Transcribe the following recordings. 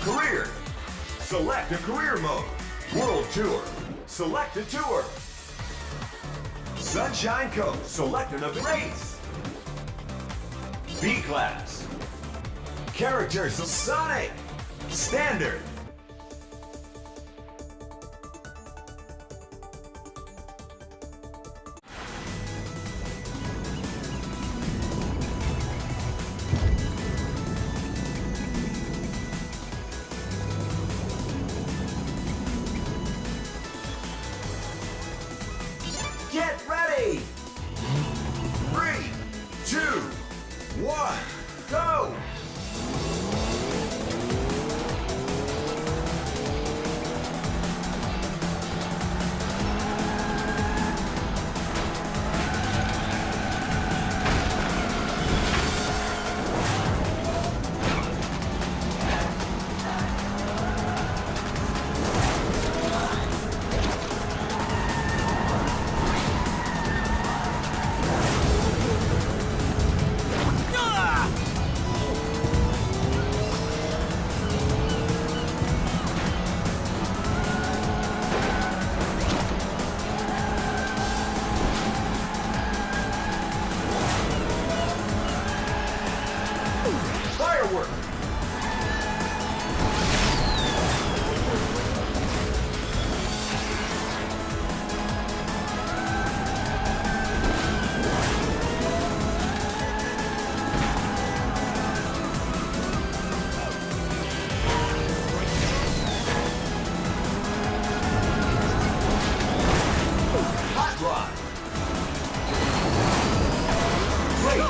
Career. Select a career mode. World Tour. Select a tour. Sunshine Coast. Select another race. B-Class. Characters Sonic. Standard. Get ready! Three, two, one, go!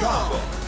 Combo!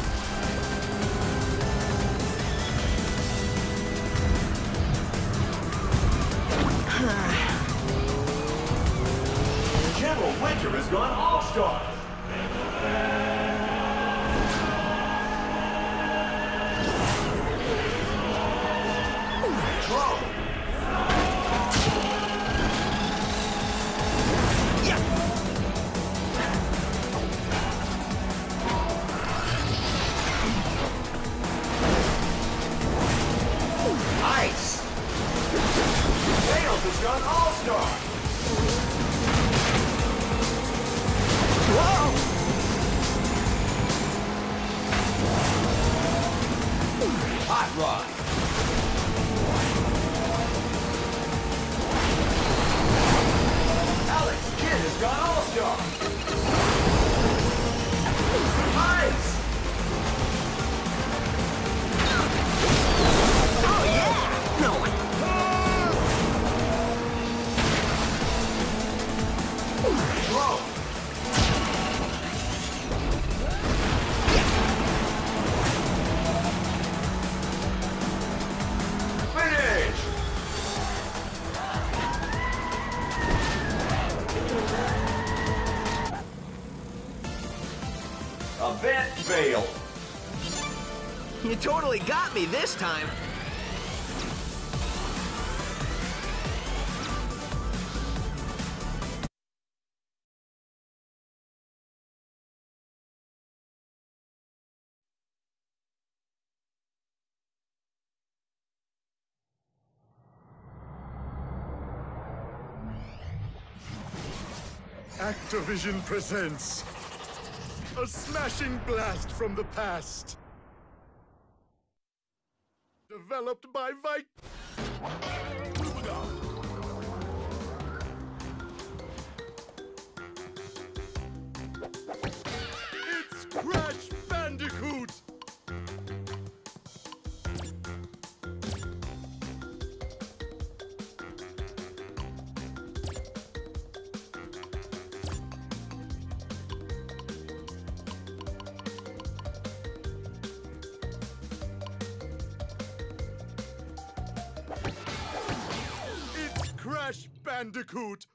Hot Rod. Event failed. You totally got me this time. Activision presents a smashing blast from the past. Developed by Vike. Bandicoot!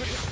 Yeah.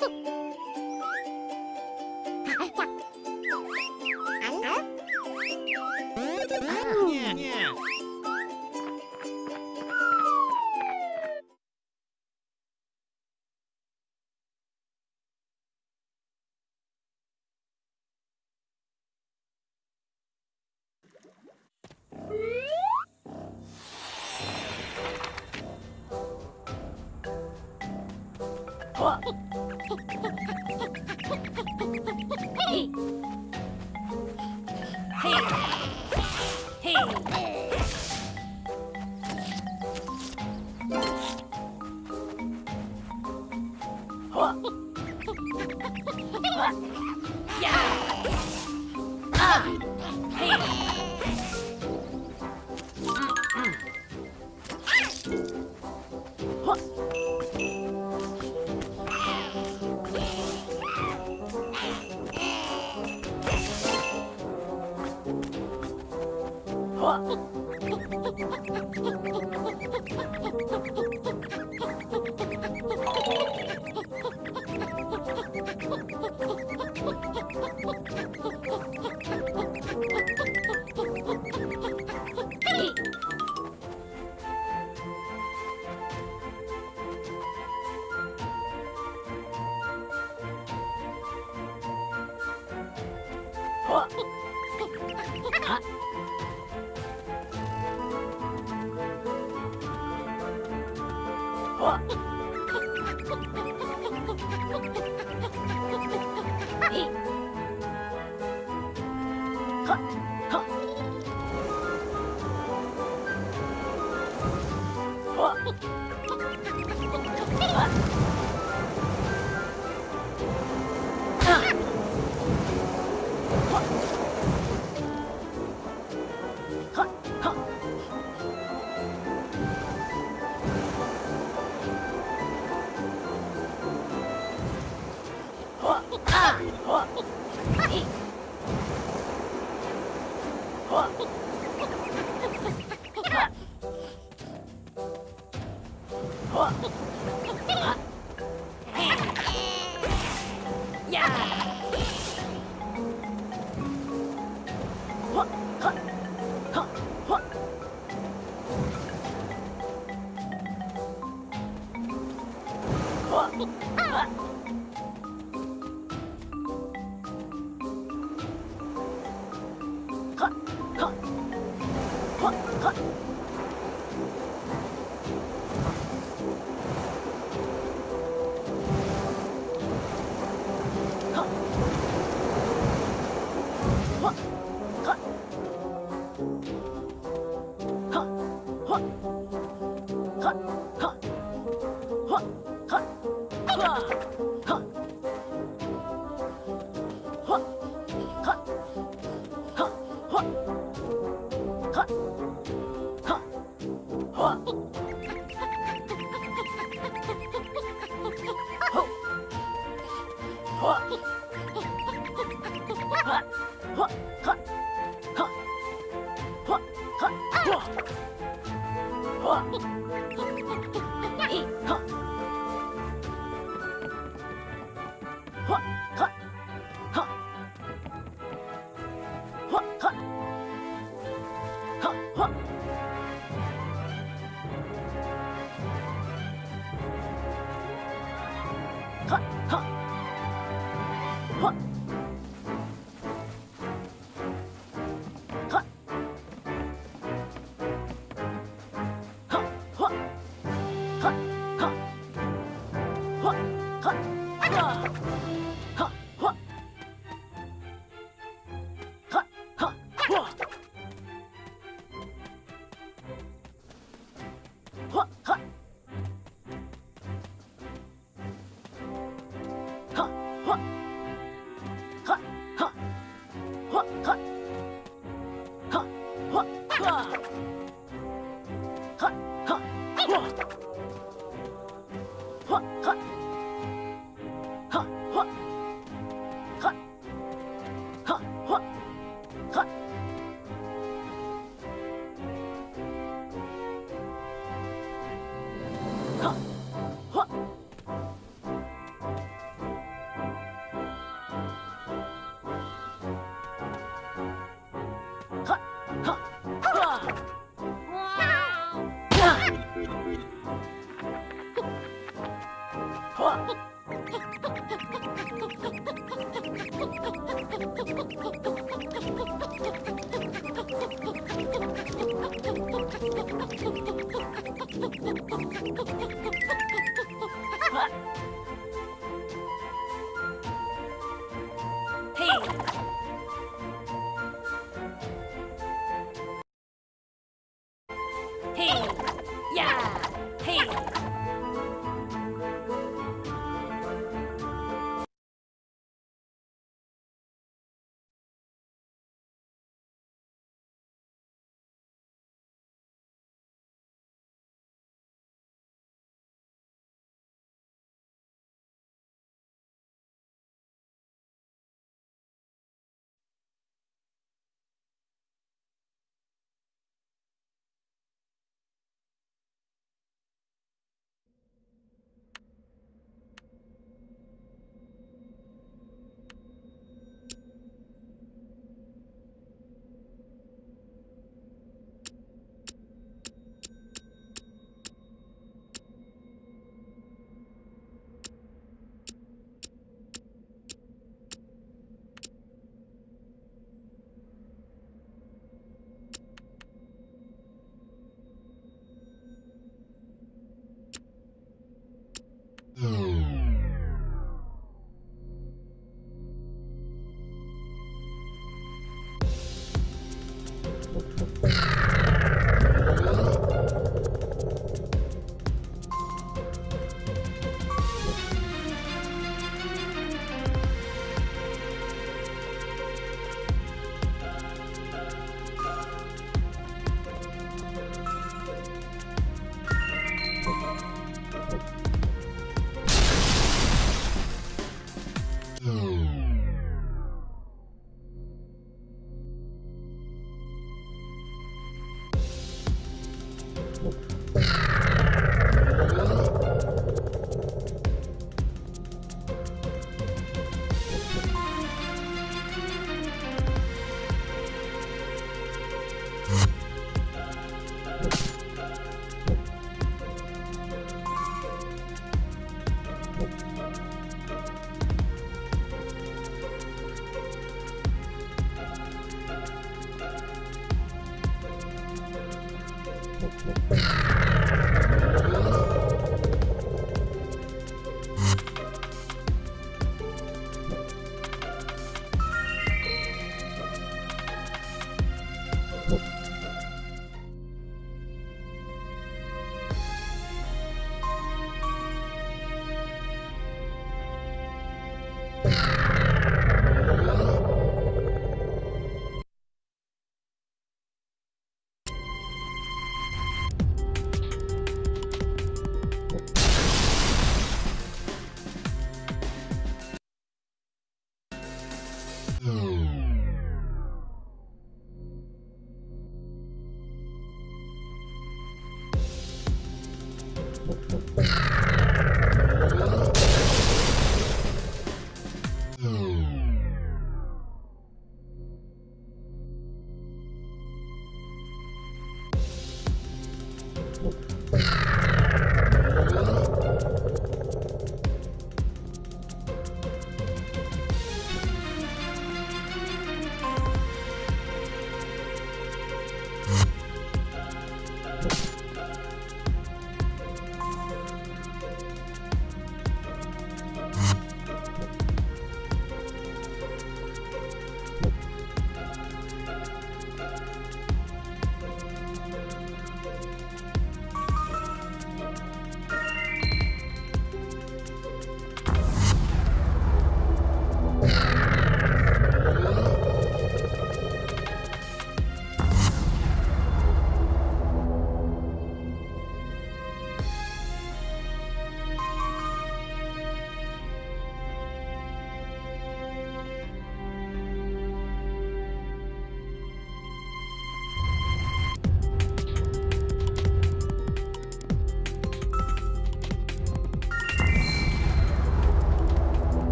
Yeah, Hey! Hey! Ha ha ha! Oh! Huh? Hey! Yeah. Yeah.